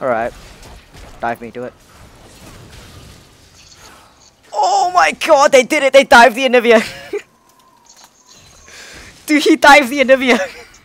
Alright. Dive me, do it. Oh my god, they did it! They dived the Anivia! Dude, he dived the Anivia!